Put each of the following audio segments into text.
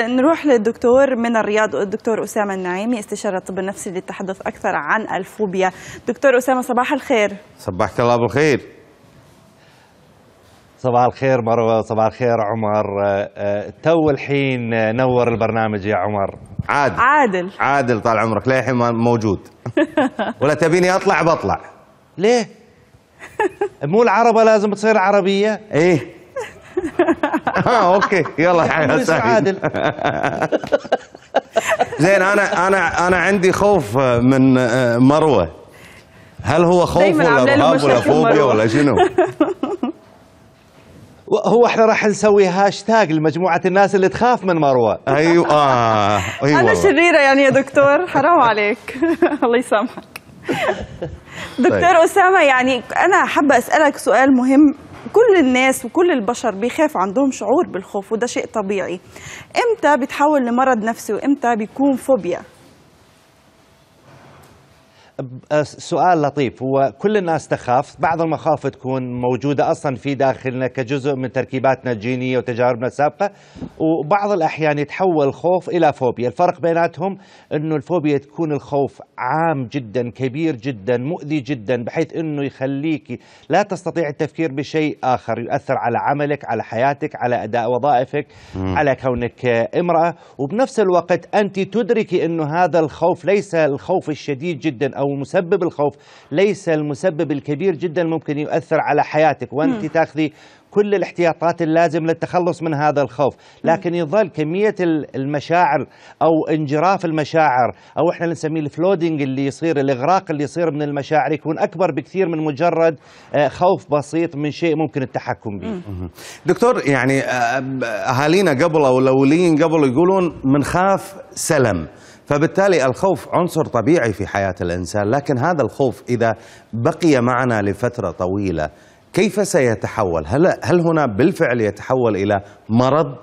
نروح للدكتور من الرياض الدكتور أسامة النعيمي استشارة الطب النفسي للتحدث أكثر عن الفوبيا. دكتور أسامة صباح الخير. صبحك الله بالخير صباح الخير مروة صباح الخير عمر. آه، آه، تو الحين نور البرنامج يا عمر. عادل. عادل. عادل طال عمرك للحين ما- موجود. ولا تبيني أطلع بطلع. ليه؟ مو العربة لازم تصير عربية؟ إيه. آه okay يلا سعيد عادل زين أنا أنا أنا عندي خوف من آه، مروة. هل هو خوف ولا رهاب ولا فوبيا. ولا شنو؟ هو إحنا راح نسوي هاشتاج لمجموعة الناس اللي تخاف من مروة. أيوه آه اي أنا والله شريرة يعني يا دكتور حرام عليك. الله يسامحك. دكتور أسامة يعني أنا حابة أسألك سؤال مهم. كل الناس وكل البشر بيخاف عندهم شعور بالخوف وده شيء طبيعي. إمتى بيتحول لمرض نفسي وإمتى بيكون فوبيا؟ سؤال لطيف. هو كل الناس تخاف بعض المخاوف تكون موجودة أصلا في داخلنا كجزء من تركيباتنا الجينية وتجاربنا السابقة وبعض الأحيان يتحول الخوف إلى فوبيا. الفرق بيناتهم أنه الفوبيا تكون الخوف عام جدا كبير جدا مؤذي جدا بحيث أنه يخليك لا تستطيع التفكير بشيء آخر. يؤثر على عملك على حياتك على أداء وظائفك على كونك امرأة. وبنفس الوقت أنت تدركي أنه هذا الخوف ليس الخوف الشديد جدا أو مسبب الخوف. ليس المسبب الكبير جدا ممكن يؤثر على حياتك وأنت تاخذي كل الاحتياطات اللازم للتخلص من هذا الخوف. لكن يظل كمية ال- المشاعر أو انجراف المشاعر أو إحنا نسميه ال flooding اللي يصير الإغراق اللي يصير من المشاعر يكون أكبر بكثير من مجرد آه، خوف بسيط من شيء ممكن التحكم به. دكتور يعني آه، أهالينا قبل أو الاوليين قبل يقولون منخاف سلم. فبالتالي الخوف عنصر طبيعي في حياة الإنسان لكن هذا الخوف إذا بقي معنا لفترة طويلة كيف سيتحول؟ هل هل هنا بالفعل يتحول إلى مرض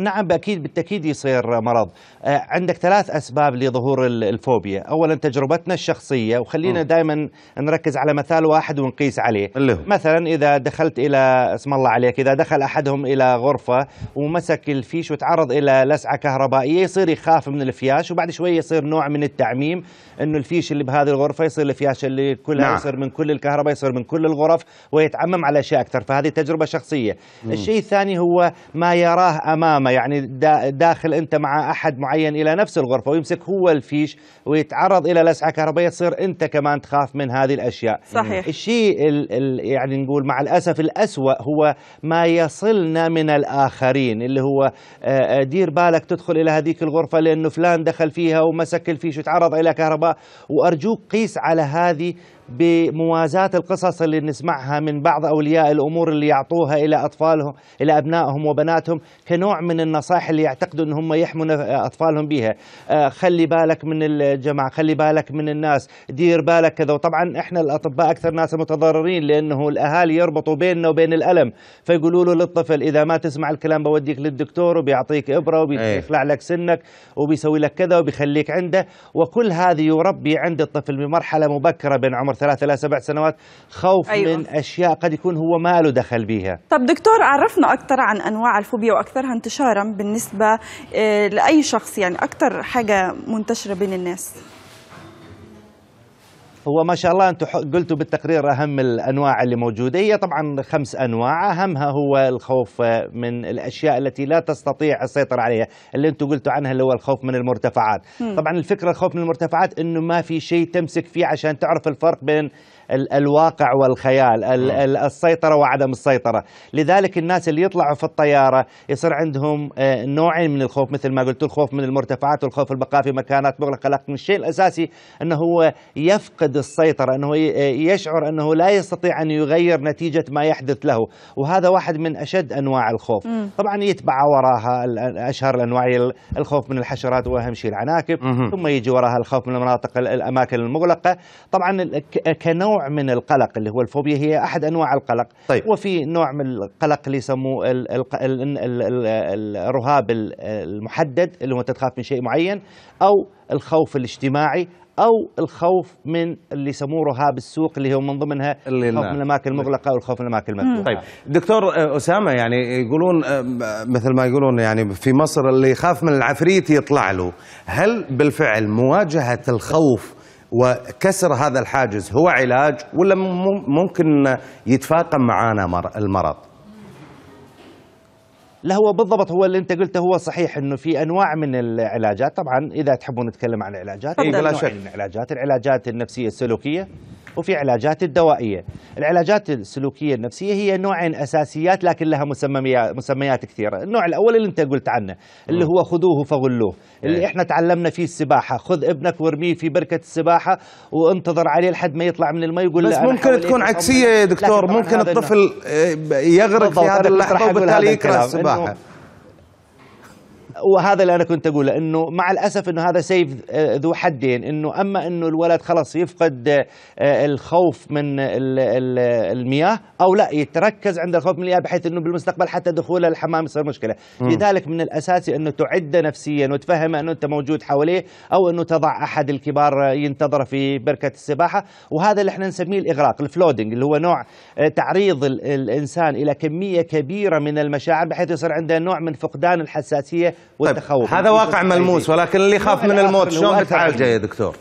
نعم أكيد بالتأكيد يصير مرض. آه، عندك ثلاث أسباب لظهور ال- الفوبيا. أولا تجربتنا الشخصية وخلينا دائما نركز على مثال واحد ونقيس عليه. اللي؟ مثلا إذا دخلت إلى اسم الله عليك إذا دخل أحدهم إلى غرفة ومسك الفيش وتعرض إلى لسعة كهربائية يصير يخاف من الفياش وبعد شوي يصير نوع من التعميم إنه الفيش اللي بهذه الغرفة يصير الفياش اللي كلها نعم. يصير من كل الكهرباء يصير من كل الغرف ويتعمم على أشياء أكثر. فهذه تجربة شخصية. الشيء الثاني هو ما يراه أمامه يعني دا- داخل أنت مع أحد معين إلى نفس الغرفة ويمسك هو الفيش ويتعرض إلى لسعة كهربائية تصير أنت كمان تخاف من هذه الأشياء صحيح. الشيء ال ال يعني نقول مع الأسف الأسوأ هو ما يصلنا من الآخرين اللي هو آه، آه، دير بالك تدخل إلى هذيك الغرفة لأنه فلان دخل فيها ومسك الفيش وتعرض إلى كهرباء وأرجوك قيس على هذه بموازاة القصص اللي نسمعها من بعض أولياء الأمور اللي يعطوها إلى أطفالهم إلى أبنائهم وبناتهم كنوع من النصائح اللي يعتقدوا أن هم يحمون أطفالهم بها آه، خلي بالك من الجماعة خلي بالك من الناس دير بالك كذا. وطبعا إحنا الأطباء أكثر ناس متضررين لأنه الأهالي يربطوا بيننا وبين الألم. فيقولوا له للطفل إذا ما تسمع الكلام بوديك للدكتور وبيعطيك إبرة إيه. وبيخلع لك سنك وبيسوي لك كذا وبيخليك عنده. وكل هذه يربي عند الطفل بمرحلة مبكرة بين عمر ثلاثة إلى سبع سنوات خوف أيوة. من أشياء قد يكون هو ما له دخل بها طب دكتور عرفنا أكثر عن أنواع الفوبيا وأكثرها انتشارا بالنسبة آه، لأي شخص يعني أكثر حاجة منتشرة بين الناس هو ما شاء الله أنتم قلتوا بالتقرير اهم الانواع اللي موجوده. هي طبعا خمس انواع. اهمها هو الخوف من الاشياء التي لا تستطيع السيطرة عليها اللي أنتم قلتوا عنها اللي هو الخوف من المرتفعات. طبعا الفكرة الخوف من المرتفعات انه ما في شيء تمسك فيه عشان تعرف الفرق بين ال- الواقع والخيال ال- ال- السيطرة وعدم السيطرة. لذلك الناس اللي يطلعوا في الطيارة يصير عندهم آه، نوعين من الخوف مثل ما قلت الخوف من المرتفعات والخوف البقاء في مكانات مغلقة. لكن الشيء الأساسي أنه هو يفقد السيطرة أنه يشعر أنه لا يستطيع أن يغير نتيجة ما يحدث له. وهذا واحد من أشد أنواع الخوف. طبعا يتبع وراها أشهر الأنواع ال- الخوف من الحشرات وأهم شيء العناكب ثم يجي وراها الخوف من المناطق ال- الأماكن المغلقة. طبعا ال- كنوع من القلق اللي هو الفوبيا هي أحد أنواع القلق. طيب. وفي نوع من القلق اللي يسموه ال- ال- ال- ال- ال- الرهاب ال- المحدد اللي هو تخاف من شيء معين أو الخوف الاجتماعي أو الخوف من اللي يسموه رهاب السوق اللي هو من ضمنها اللي الخوف نعم. من الأماكن المغلقة أو الخوف من الأماكن المفتوحه طيب. دكتور آه، أسامة يعني يقولون آه، مثل ما يقولون يعني في مصر اللي يخاف من العفريت يطلع له. هل بالفعل مواجهة الخوف وكسر هذا الحاجز هو علاج ولا مم- ممكن يتفاقم معانا مر- المرض؟ لا هو بالضبط هو اللي انت قلته هو صحيح إنه في أنواع من العلاجات. طبعا إذا تحبون نتكلم عن العلاجات إيه، بلا شك. العلاجات. العلاجات النفسية السلوكية وفي علاجات الدوائية. العلاجات السلوكية النفسية هي نوعين أساسيات لكن لها مسميات مسميات كثيرة. النوع الأول اللي أنت قلت عنه اللي هو خذوه فغلوه. اللي إيه. إحنا تعلمنا فيه السباحة. خذ ابنك وارميه في بركة السباحة وانتظر عليه لحد ما يطلع من الماء يقول بس ممكن تكون وطمنك. عكسية يا دكتور ممكن الطفل يغرق في هذه اللحظة وبالتالي يكره السباحة. وهذا اللي أنا كنت أقوله إنه مع الأسف إنه هذا سيف ذو حدين إنه أما إنه الولد خلاص يفقد آه، الخوف من ال- ال- المياه أو لا يتركز عند الخوف من المياه بحيث إنه بالمستقبل حتى دخوله الحمام يصير مشكلة. لذلك من الأساسي إنه تعده نفسيا وتفهمه إنه أنت موجود حواليه أو إنه تضع أحد الكبار ينتظره في بركة السباحة. وهذا اللي إحنا نسميه الإغراق الفلودنج اللي هو نوع آه، تعريض ال- الإنسان إلى كمية كبيرة من المشاعر بحيث يصير عنده نوع من فقدان الحساسية طيب والتخوف. هذا واقع ملموس ولكن اللي يخاف من الموت شلون بتعالجه. يا دكتور؟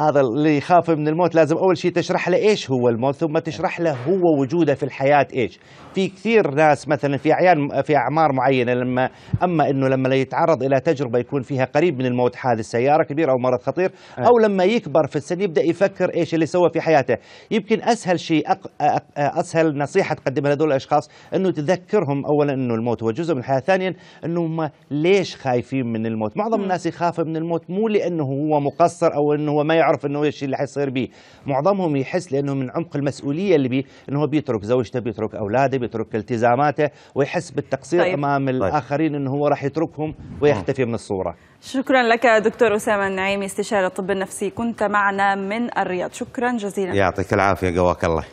هذا اللي يخاف من الموت لازم أول شيء تشرح له إيش هو الموت ثم تشرح له هو وجوده في الحياة إيش. في كثير ناس مثلا في اعيان في أعمار معينة لما أما إنه لما يتعرض إلى تجربة يكون فيها قريب من الموت حادث سيارة كبير أو مرض خطير أو لما يكبر في السن يبدأ يفكر إيش اللي سوى في حياته. يمكن أسهل شيء أق... أق... أسهل نصيحة تقدمها لهذول الأشخاص إنه تذكرهم اولا إنه الموت هو جزء من الحياة ثانيا إنه هم ليش خايفين من الموت. معظم الناس يخاف من الموت مو لأنه هو مقصر أو إنه هو ما يعرف إنه إيش اللي حيصير به معظمهم يحس لأنه من عمق المسؤولية اللي بيه إنه هو بيترك زوجته بيترك أولاده بيترك التزاماته ويحس بالتقصير طيب. طيب. امام الآخرين إنه هو راح يتركهم ويختفي من الصورة. شكرا لك دكتور أسامة النعيمي استشاري الطب النفسي. كنت معنا من الرياض. شكرا جزيلا. يعطيك العافية. قواك الله.